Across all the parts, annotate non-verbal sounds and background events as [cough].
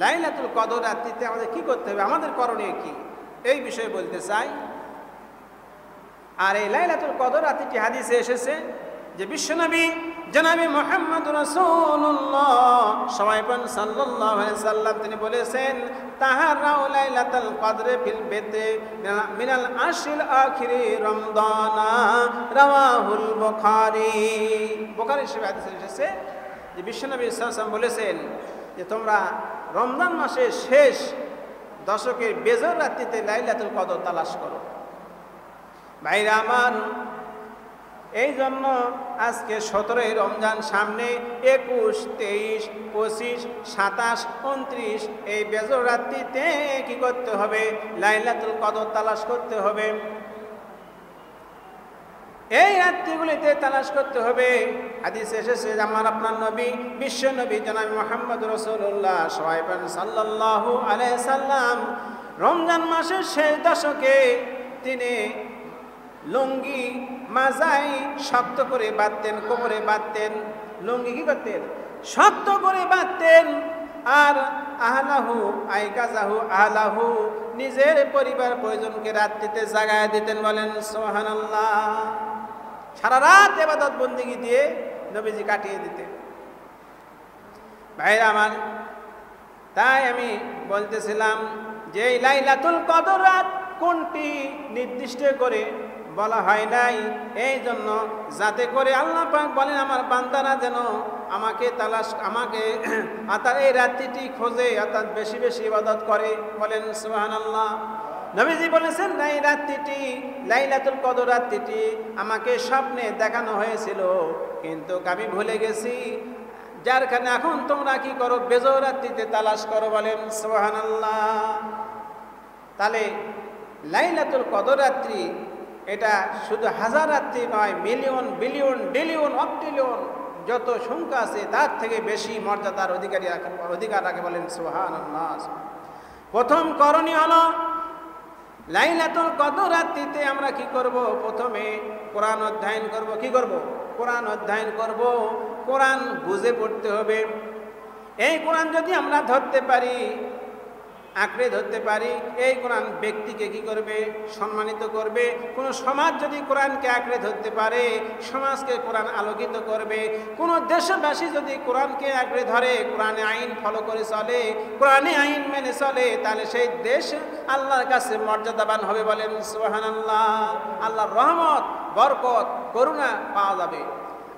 লাইলাতুল কদর রাত্রিতে আমাদের কি করতে হবে? আমাদের করণীয় কি? এই বিষয়ে বলতে চাই। আর এই লাইলাতুল কদর রাত্রিটি হাদিসে এসেছে যে বিশ্বনবী জনাবি মোহাম্মদ রসুল্লাহ সবাই পান সাল্লাল্লাহু আলাইহি সাল্লাম তিনি বলেছেন তাহার রাও লাইলাতুল কদরে ফিল বেতে মিনাল আশিল আখিরি রমদানা। রাওয়াহুল বুখারী। বুখারী শরীফ হাদিসে এসেছে যে বিশ্বনবী সাল্লাল্লাহু বলেছেন যে তোমরা রমজান মাসের শেষ দশকের বেজর রাত্রিতে লাইলাতুল কদর তালাশ করো। ভাইরা আমার, এই জন্য আজকে সতেরোই রমজান সামনে একুশ, তেইশ, পঁচিশ, সাতাশ, উনত্রিশ, এই বেজর রাত্রিতে কি করতে হবে? লাইলাতুল কদর তালাশ করতে হবে। এই রাত্রিগুলিতে তালাশ করতে হবে। হাদিস এসেছে আমার আপনার নবী, বিশ্ব নবী জনাব মোহাম্মদ রসুল্লাহ সোহাইবান সাল্লাহ আলাই সাল্লাম। রমজান মাসের শেষ দশকে তিনি লুঙ্গি, মাজাই শক্ত করে বাঁধতেন, কোমরে বাঁধতেন। লুঙ্গি কি করতেন? শক্ত করে বাঁধতেন। আর আহলাহু আইকাজাহু আহলাহু নিজের পরিবার প্রয়োজনকে রাত্রিতে জাগায় দিতেন বলেন সোহানাল্লাহ সারা রাত এবাদত বন্দিগি দিয়ে নবীজি কাটিয়ে দিতেন। ভাইরা আমার, তাই আমি বলতেছিলাম যে লাইলাতুল কদর রাত কোনটি নির্দিষ্ট করে বলা হয় নাই? এই জন্য যাতে করে আল্লাহ বলেন, আমার বান্দারা যেন আমাকে তালাশ, আমাকে [clears throat] অর্থাৎ এই রাত্রিটি খোঁজে, অর্থাৎ বেশি বেশি ইবাদত করে। বলেন সুহান আল্লাহ নবীজি বলেছেন নাই রাত্রিটি, লাইলাতুল কদর রাত্রিটি আমাকে স্বপ্নে দেখানো হয়েছিল, কিন্তু আমি ভুলে গেছি। যার কারণে এখন তোমরা কি করো? বেজর রাত্রিতে তালাশ করো বলেন সোহান তাহলে লাইলাতুল কদর রাত্রি, এটা শুধু হাজার রাত্রি নয়, মিলিয়ন, বিলিয়ন ডিলিয়ন অক্টিলিয়ন যত সংখ্যা আছে, তার থেকে বেশি মর্যাদার অধিকারী রাখে, অধিকার রাখে বলেন সোহান প্রথম করণীয় হলো লাইলাতুল কদর রাত্রিতে আমরা কি করব? প্রথমে কোরআন অধ্যয়ন করব। কি করব? কোরআন অধ্যয়ন করব। কোরআন বুঝে পড়তে হবে। এই কোরআন যদি আমরা ধরতে পারি আঁকড়ে ধরতে পারি, এই কোরআন ব্যক্তিকে কি করবে? সম্মানিত করবে। কোন সমাজ যদি কোরআনকে আঁকড়ে ধরতে পারে, সমাজকে কোরআন আলোকিত করবে। কোন দেশবাসী যদি কোরআনকে আঁকড়ে ধরে, কোরআনে আইন ফলো করে চলে, কোরআনে আইন মেনে চলে, তাহলে সেই দেশ আল্লাহর কাছে মর্যাদাবান হবে বলেন সোহান আল্লাহ আল্লাহর রহমত, বরকত, করুণা পাওয়া যাবে।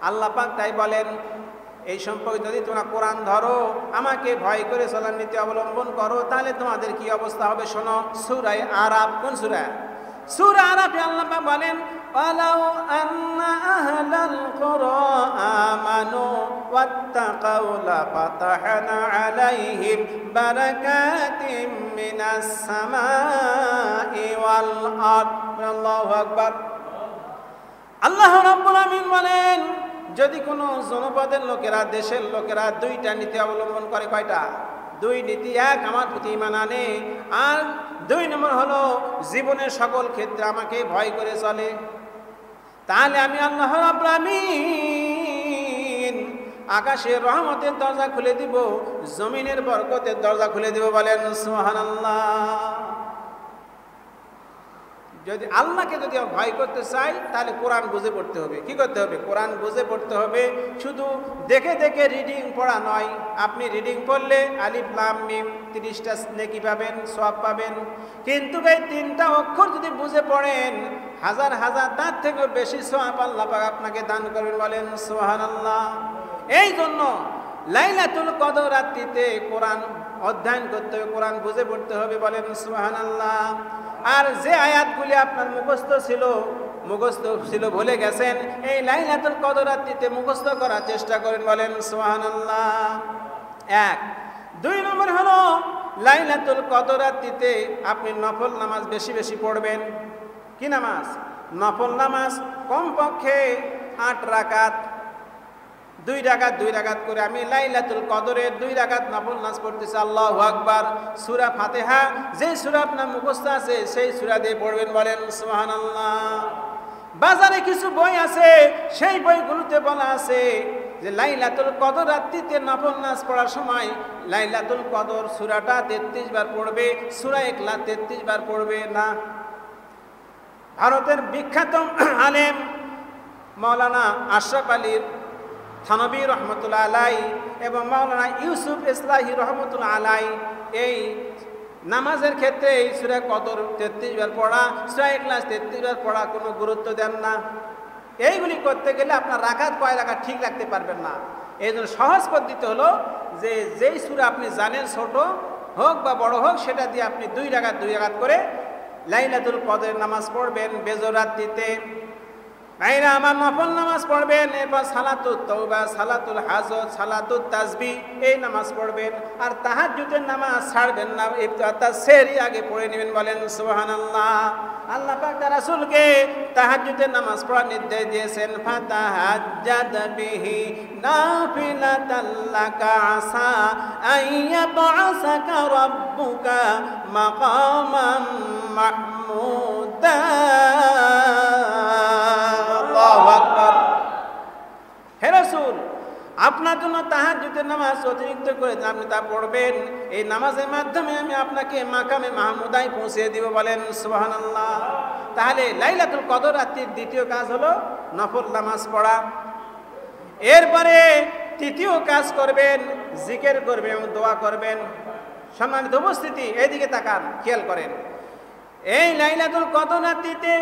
আল্লাহ পাক তাই বলেন এই সম্পর্কে যদি তোমরা কোরআন ধরো আমাকে ভয় করে চলার নীতি অবলম্বন করো তাহলে তোমাদের কি অবস্থা হবে শোনো সুরাই আরাব কোন সুরা সুরা আরাবে আল্লাহ বলেন ولو أن أهل القرى آمنوا واتقوا لفتحنا عليهم بركات من السماء والأرض الله أكبر আল্লাহ রাব্বুল আমিন বলেন যদি কোনো জনপদের লোকেরা, দেশের লোকেরা দুইটা নীতি অবলম্বন করে কয়টা? দুই নীতি এক, আমার প্রতি ইমান আনে। আর দুই নম্বর হলো, জীবনের সকল ক্ষেত্রে আমাকে ভয় করে চলে। তাহলে আমি আল্লাহ আব্রামিন আকাশের রহমতের দরজা খুলে দিব, জমিনের বরকতের দরজা খুলে দিব বলেন সোহান যদি আল্লাহকে যদি ভয় করতে চাই, তাহলে কোরআন বুঝে পড়তে হবে। কি করতে হবে? কোরআন বুঝে পড়তে হবে। শুধু দেখে দেখে রিডিং পড়া নয়। আপনি রিডিং পড়লে আলিফ, লাম, মিম তিরিশটা নেকি পাবেন সব পাবেন। কিন্তু এই তিনটা অক্ষর যদি বুঝে পড়েন, হাজার হাজার তার থেকেও বেশি সোয়াব আল্লাহ পাক আপনাকে দান করবেন বলেন সোহান আল্লাহ এই জন্য লাইলাতুল কদর রাত্রিতে কোরআন অধ্যয়ন করতে হবে, কোরআন বুঝে পড়তে হবে বলেন সোহান আল্লাহ আর যে আয়াতগুলি আপনার মুখস্থ ছিল মুখস্থ ছিল ভুলে গেছেন, এই লাইলাতুল কদর রাত্রিতে মুখস্থ করার চেষ্টা করেন, বলেন সোহানাল্লাহ এক। দুই নম্বর হলো, লাইলাতুল কদর রাত্রিতে আপনি নফল নামাজ বেশি বেশি পড়বেন। কি নামাজ? নফল নামাজ কমপক্ষে আট রাকাত দুই রাগাত দুই রাগাত করে আমি লাইলাতুল কদরের দুই রাগাত নফল নাচ পড়তেছি আল্লাহ আকবার। সুরা ফাতেহা যে সুরা আপনার মুখস্থ আছে, সেই সুরা দিয়ে পড়বেন, বলেন সুহান বাজারে কিছু বই আছে, সেই বইগুলোতে বলা আছে যে, লাইলাতুল কদর রাত্রিতে নফল নাচ পড়ার সময় লাইলাতুল কদর সুরাটা তেত্রিশ বার পড়বে, সুরা একলা তেত্রিশ বার পড়বে না। ভারতের বিখ্যাত আলেম মৌলানা আশরাফ আলীর থানবী রহমতুল্লা আলাই এবং মৌলানা ইউসুফ ইসলাহি রহমতুল্লা আলাই এই নামাজের ক্ষেত্রে এই সুরে কদর তেত্রিশ বার পড়া, সুরা ক্লাস তেত্রিশ বার পড়া কোনো গুরুত্ব দেন না। এইগুলি করতে গেলে আপনার রাখাত কয় রাখা ঠিক রাখতে পারবেন না। এই জন্য সহজ পদ্ধতি হলো যে যেই সুরে আপনি জানেন ছোট হোক বা বড় হোক, সেটা দিয়ে আপনি দুই রাখাত দুই রাখাত করে লাইলাতুল কদরের নামাজ পড়বেন বেজরাত্রিতে ভাইরা, আমার নফল নামাজ পড়বেন এরপর সালাতুল তৌবা সালাতুল হাজত সালাতুল তাজবি, এই নামাজ পড়বেন। আর তাহাজ্জুদের নামাজ ছাড়বেন না ইফতার সেরি আগে পড়ে নেবেন বলেন, সুবহানাল্লাহ। আল্লাহ আল্লাহ পাক রাসূলকে তাহাজ্জুদের নামাজ পড়ার নির্দেশ দিয়েছেন, ফাতাহাজ্জাদ বিহি নাফিলাতাল লাকা আসা আইয়াবআসাকা রাব্বুকা মাকামান মাহমুদা। হে রাসূল, আপনার জন্য তাহার তাহাজ্জুদের নামাজ অতিরিক্ত করে আপনি তা পড়বেন। এই নামাজের মাধ্যমে আমি আপনাকে মাকামে মাহমুদায় পৌঁছে দিব বলেন, সুবহানাল্লাহ। তাহলে লাইলাতুল কদর রাত্রির দ্বিতীয় কাজ হলো নফল নামাজ পড়া। এরপরে তৃতীয় কাজ করবেন, জিকের করবেন এবং দোয়া করবেন। সম্মানিত উপস্থিতি, এইদিকে তাকান, খেয়াল করেন। এই লাইলাতুল কদর রাত্রিতে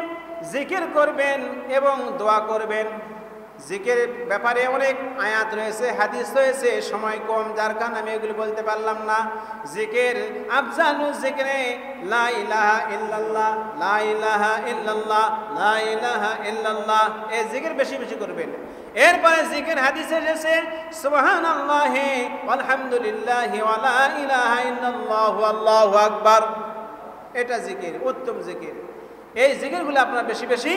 জিকির করবেন এবং দোয়া করবেন। জিকের ব্যাপারে অনেক আয়াত রয়েছে, হাদিস রয়েছে, সময় কম, যার কারণে আমি এগুলি বলতে পারলাম না। জিকের আফজালু জিকরে, লা ইলাহা ইল্লাল্লাহ, লা ইলাহা ইল্লাল্লাহ, লা ইলাহা ইল্লাল্লাহ এই জিকির বেশি বেশি করবেন। এরপরে জিকের হাদিসে এসেছে, সুবহানাল্লাহ আলহামদুলিল্লাহ ওয়া লা ইলাহা ইল্লাল্লাহু, আল্লাহু আকবার। এটা জিকির, উত্তম জিকির। এই জিকিরগুলো আপনারা বেশি বেশি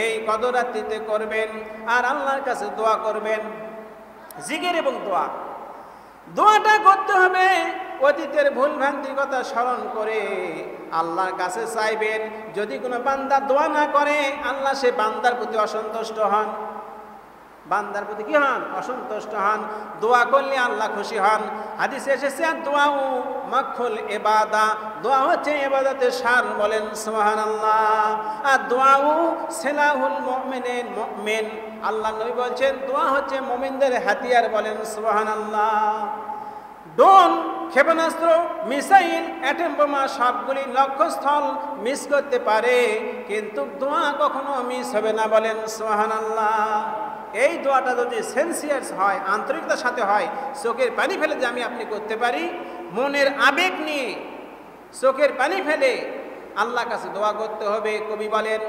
এই কদরাত্রিতে করবেন আর আল্লাহর কাছে দোয়া করবেন। জিগের এবং দোয়া। দোয়াটা করতে হবে, অতীতের ভুল ভ্রান্তির কথা স্মরণ করে আল্লাহর কাছে চাইবেন। যদি কোনো বান্দা দোয়া না করে, আল্লাহ সে বান্দার প্রতি অসন্তুষ্ট হন। বান্দার প্রতি কি হন? অসন্তুষ্ট হন। দোয়া করলে আল্লাহ খুশি হন। হাদিসে এসেছে দোয়াও মাখুল এবাদা দোয়া হচ্ছে এবাদাতে সার বলেন সোহান আল্লাহ আর দোয়াও সেলাহুল মমিনের মমিন। আল্লাহ নবী বলছেন, দোয়া হচ্ছে মমিনদের হাতিয়ার বলেন সোহান আল্লাহ ডোন, ক্ষেপণাস্ত্র, মিসাইল, অ্যাটম বোমা, সবগুলি লক্ষ্যস্থল মিস করতে পারে, কিন্তু দোয়া কখনো মিস হবে না বলেন সোহান আল্লাহ এই দোয়াটা যদি সেন্সিয়াস হয়, আন্তরিকতার সাথে হয়, চোখের পানি ফেলে যে আমি আপনি করতে পারি, মনের আবেগ নিয়ে চোখের পানি ফেলে আল্লাহ কাছে দোয়া করতে হবে। কবি বলেন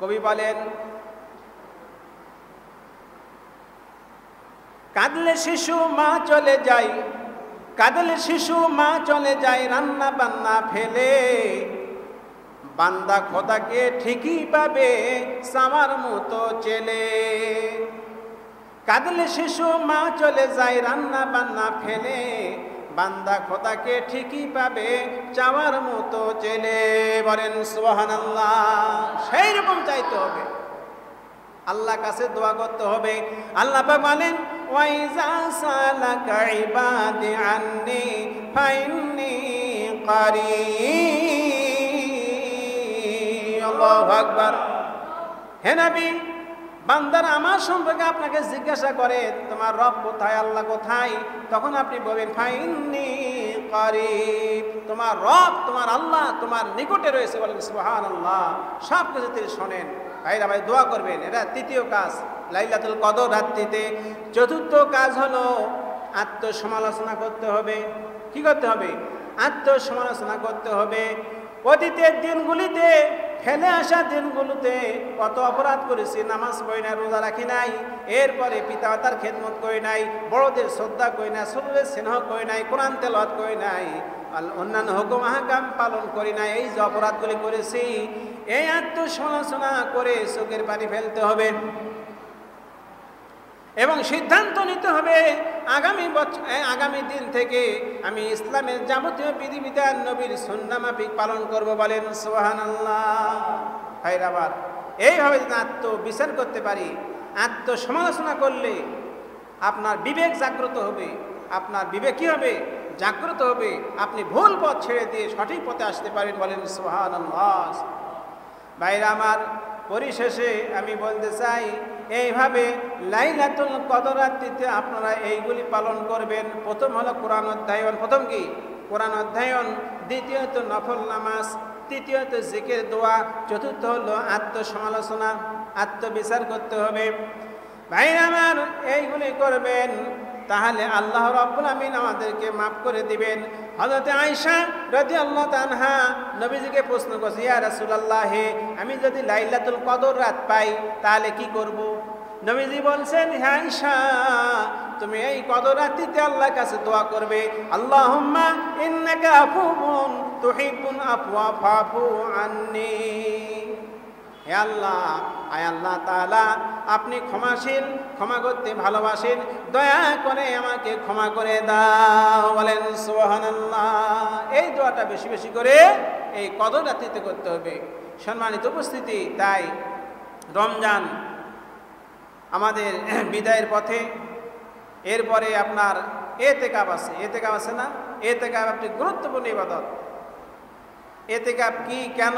কবি বলেন, কাঁদলে শিশু মা চলে যায়, কাঁদলে শিশু মা চলে যায়, রান্না বান্না ফেলে। বান্দা খোদাকে ঠিকই পাবে সামার মতো চেলে। কাঁদলে শিশু, মা চলে যায়, রান্না বান্না ফেলে। বান্দা খোদাকে ঠিকই পাবে চাওয়ার মতো চেলে। বলেন সোহান আল্লাহ সেই রকম চাইতে হবে। আল্লাহ কাছে দোয়া করতে হবে। আল্লাহ বলেন, ওয়াইজা সালাকা ইবাদি আন্নি, ফাইন্নি কারীব আল্লাহু আকবার। হে নবী, বান্দার আমার সম্পর্কে আপনাকে জিজ্ঞাসা করে, তোমার রব কোথায়, আল্লাহ কোথায়? তখন আপনি বলবেন, ফাইন্নি করিব। তোমার রব, তোমার আল্লাহ, তোমার নিকটে রয়েছে বলেন সুহান আল্লাহ সব কিছু তিনি শোনেন। ভাইরা ভাই, দোয়া করবেন, এটা তৃতীয় কাজ, লাইলাতুল কদর রাত্রিতে। চতুর্থ কাজ হলো আত্মসমালোচনা করতে হবে। কি করতে হবে? আত্মসমালোচনা করতে হবে। অতীতের দিনগুলিতে ফেলে আসা দিনগুলোতে কত অপরাধ করেছি, নামাজ পড়ি না রোজা রাখি নাই, এরপরে পিতা মাতার খেদমত করি নাই, বড়দের শ্রদ্ধা করি না ছোটদের স্নেহ করি নাই, কোরআন তেলত করি নাই অন্যান্য হুকুম হাকাম পালন করি না এই যে অপরাধগুলি করেছি, এই আত্মসমালোচনা করে চোখের পানি ফেলতে হবে। এবং সিদ্ধান্ত নিতে হবে, আগামী বছর আগামী দিন থেকে আমি ইসলামের যাবতীয় বিধিবিধান নবীর সন্নামাফিক পালন করব বলেন সোহান আল্লাহ এইভাবে যদি আত্মবিচার করতে পারি, আত্মসমালোচনা করলে আপনার বিবেক জাগ্রত হবে, আপনার বিবেক কী হবে, জাগ্রত হবে, আপনি ভুল পথ ছেড়ে দিয়ে সঠিক পথে আসতে পারেন বলেন সোহান বাইরে আমার, পরিশেষে আমি বলতে চাই এইভাবে লাইলাতুল কদরাত্রিতে আপনারা এইগুলি পালন করবেন। প্রথম হলো কোরআন অধ্যায়ন। প্রথম কি? কোরআন অধ্যায়ন। দ্বিতীয়ত নফল নামাজ। তৃতীয়ত জিকের, দোয়া। চতুর্থ হলো আত্মসমালোচনা। আত্মবিচার করতে হবে। ভাইরা আমার, এইগুলি করবেন। তাহলে আল্লাহ রব্বুল আমিন আমাদেরকে মাফ করে দিবেন। হজরতে আয়সা রাজি আল্লাহ তানহা নবীজিকে প্রশ্ন করছে, ইয়া রাসূলুল্লাহ, আমি যদি লাইলাতুল কদর রাত পাই, তাহলে কি করব? নবীজি বলছেন হ্যাঁ আয়সা তুমি এই কদর রাত্রিতে আল্লাহর কাছে দোয়া করবে। আল্লাহুম্মা ইন্নাকা আফুবুন তুহিব্বুন আফওয়া ফাফু আন্নী। হে আল্লাহ, আয় আল্লাহ তাআলা আপনি ক্ষমাশীল, ক্ষমা করতে ভালোবাসেন, দয়া করে আমাকে ক্ষমা করে দাও। বলেন, সুবহানাল্লাহ। এই দোয়াটা বেশি বেশি করে এই কদর রাত্রিতে করতে হবে। সম্মানিত উপস্থিতি, তাই রমজান আমাদের [clears throat] বিদায়ের পথে, এরপরে আপনার এতে কাপ আছে। এতে কাপ আছে না? এতে কাপ একটি গুরুত্বপূর্ণ ইবাদত। এতে কাপ কি, কেন?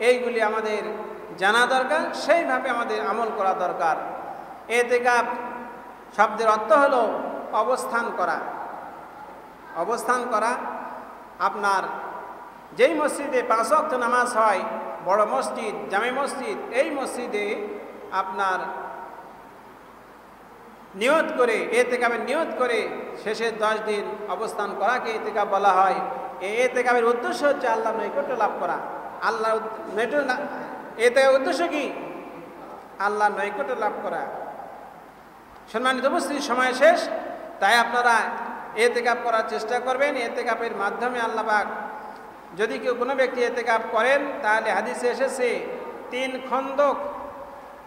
এইগুলি আমাদের জানা দরকার সেইভাবে আমাদের আমল করা দরকার। এতেকাপ শব্দের অর্থ হলো অবস্থান করা। অবস্থান করা আপনার যেই মসজিদে পাঁচ অক্ট নামাজ হয়, বড় মসজিদ, জামে মসজিদ, এই মসজিদে আপনার নিয়ত করে এ এতেকাবের নিয়ত করে শেষের দশ দিন অবস্থান করাকে এতেকাব বলা হয়। এই এতেকাবের উদ্দেশ্য হচ্ছে আল্লাহ নৈকট্য লাভ করা। আল্লাহ এতে উদ্দেশ্য কি? আল্লাহ নৈকট্য লাভ করা। সম্মানিত উপস্থিতি, সময় শেষ। তাই আপনারা এতেকাপ করার চেষ্টা করবেন। এতেকাপের মাধ্যমে আল্লাহবাক যদি কেউ কোনো ব্যক্তি এতেকাপ করেন, তাহলে হাদিসে এসেছে, তিন খন্দক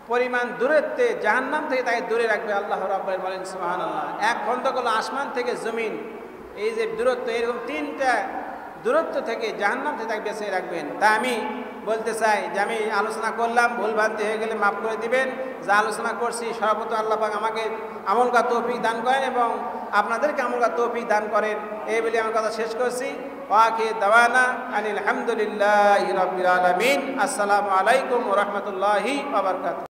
পরিমাণ দূরত্বে জাহান্নাম থেকে তাকে দূরে রাখবে আল্লাহ রাব্বাই বলেন সুহান আল্লাহ এক খন্দক হলো আসমান থেকে জমিন। এই যে দূরত্ব, এরকম তিনটা দূরত্ব থেকে জাহান্নাম থেকে তাকে বেঁচে রাখবেন। তা আমি বলতে চাই যে আমি আলোচনা করলাম, ভুল ভুলভ্রান্তি হয়ে গেলে মাফ করে দিবেন। যা আলোচনা করছি সর্বত আল্লাহ পাক আমাকে আমলকা তৌফিক দান করেন এবং আপনাদেরকে আমলকা তৌফিক দান করেন। এই বলে আমার কথা শেষ করছি। ওয়াকে দাওয়ানা আনিল আলহামদুলিল্লাহ রবিল আলমিন। আসসালামু আলাইকুম রহমতুল্লাহি আবরকাত